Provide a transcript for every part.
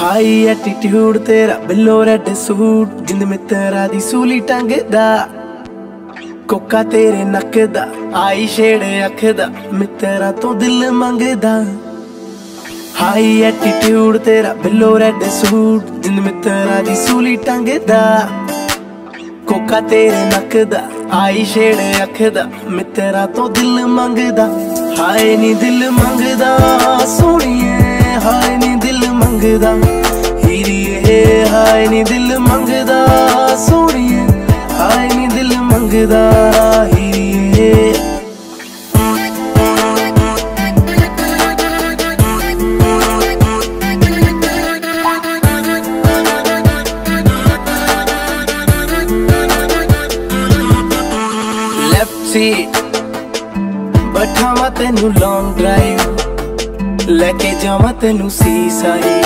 High attitude ਤੇਰਾ ਬਿੱਲੋ red suit ਜਿੰਦ ਮਿੱਤਰਾ ਦੀ ਸੂਲੀ ਟੰਗਦਾ ਕੋਕਾ ਤੇਰੇ ਨੱਕ ਦਾ ਆਈ ਸ਼ੇਡ ਅੱਖ ਦਾ ਮਿੱਤਰਾ ਤੋਂ ਦਿਲ ਮੰਗਦਾ ਹਾਈ ਐਟੀਟਿਊਡ, ਤੇਰਾ ਬਿੱਲੋ ਰੈਡ ਸੂਟ ਜਿੰਦ ਮਿੱਤਰਾ ਦੀ ਸੂਲੀ ਟੰਗਦਾ। ਕੋਕਾ ਤੇਰੇ ਨੱਕ ਦਾ, ਆਈ ਸ਼ੇਡ ਅੱਖ ਦਾ, ਮਿੱਤਰਾ ਤੋਂ ਦਿਲ ਮੰਗਦਾ। ਹਾਏ ਨੀ ਦਿਲ ਮੰਗਦਾ ਸੋਹਣੀਏ ਹਾਏ ਨੀ ਦਿਲ ਮੰਗਦਾ। ਹੀਰੀਏ, ਹਾਏ ਨੀ ਦਿਲ ਮੰਗਦਾ ਸੋਹਣੀਏ ਹਾਏ ਨੀ ਦਿਲ ਮੰਗਦਾ। ਬਠਾਵਾ ਤੈਨੂੰ ਲੌਂਗ ਡਰਾਈਵ ਲੈ ਕੇ ਜਾਵਾਂ ਤੈਨੂੰ ਸੀ ਸਾਈ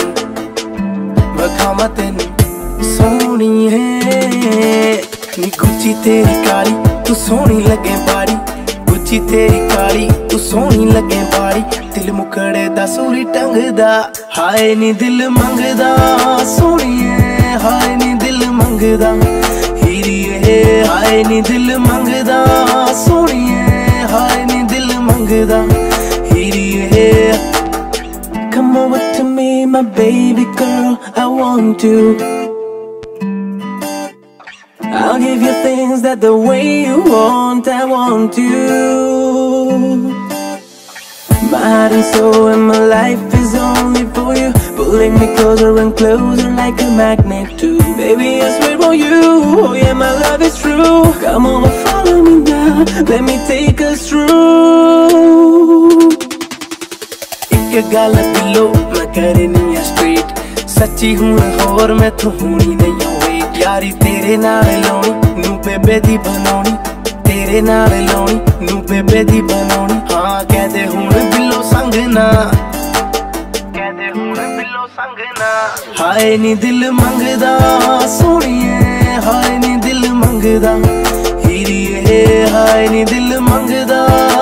ਵਖਾਵਾਂ ਤੈਨੂੰ ਸੋਹਣੀ ਹੈ ਨੀ ਗੁੱਚੀ ਤੇਰੀ ਕਾਲੀ, ਤੂੰ ਸੋਹਣੀ ਲੱਗੇ ਬਾੜੀ ਗੁੱਚੀ ਤੇਰੀ ਕਾਲੀ, ਤੂੰ ਸੋਹਣੀ ਲੱਗੇ ਬਾੜੀ ਦਿਲ ਮੁਕੜੇ ਦਾ, ਸੂਰੀ ਟੰਗਦਾ, ਹਾਏ ਨੀ ਦਿਲ ਮੰਗਦਾ। ਸੋਹਣੀਏ ਹਾਏ ਨੀ ਦਿਲ ਮੰਗਦਾ। ਹੀਰੀਏ ਹਾਏ ਨੀ ਦਿਲ ਮੰਗਦਾ। ਮੰਗਦਾ ਹੀਰੀਏ Come over to me, my baby girl, I want to I'll give you things that the way you want, I want you My heart and soul and my life is only for you Pulling me closer and closer like a magnet too Baby, I swear on you, oh yeah, my love is true Come on, follow me now, let me take us through ਇੱਕ ਗੱਲ ਦਿਲੋਂ ਮੈਂ ਕਰਨੀ ਆ street ਸੱਚੀ ਹੁਣ ਹੋਰ ਮੈਥੋਂ ਹੋਣੀ ਨਹੀਂ ਹੋਈ ਯਾਰੀ ਤੇਰੇ ਨਾਲ ਲਾਉਣੀ, ਨੂੰ ਬੇਬੇ ਦੀ ਬਣਾਉਣੀ। ਤੇਰੇ ਨਾਲ ਲਾਉਣੀ, ਨੂੰ ਬੇਬੇ ਦੀ ਬਣਾਉਣੀ। ਹਾਂ, ਕਹਦੇ ਹੁਣ ਬਿੱਲੋ ਸੰਗ ਨਾ। ਕਹਦੇ ਹੁਣ ਬਿੱਲੋ ਸੰਗ ਨਾ। ਹਾਏ ਨੀ ਦਿਲ ਮੰਗਦਾ, ਸੋਹਣੀਏ, ਹਾਏ ਨੀ ਦਿਲ ਮੰਗਦਾ। ਹੀਰੀਏ ਹਾਏ ਨੀ ਹਾਏ ਨੀ ਦਿਲ ਮੰਗਦਾ।